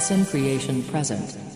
SM Creation present.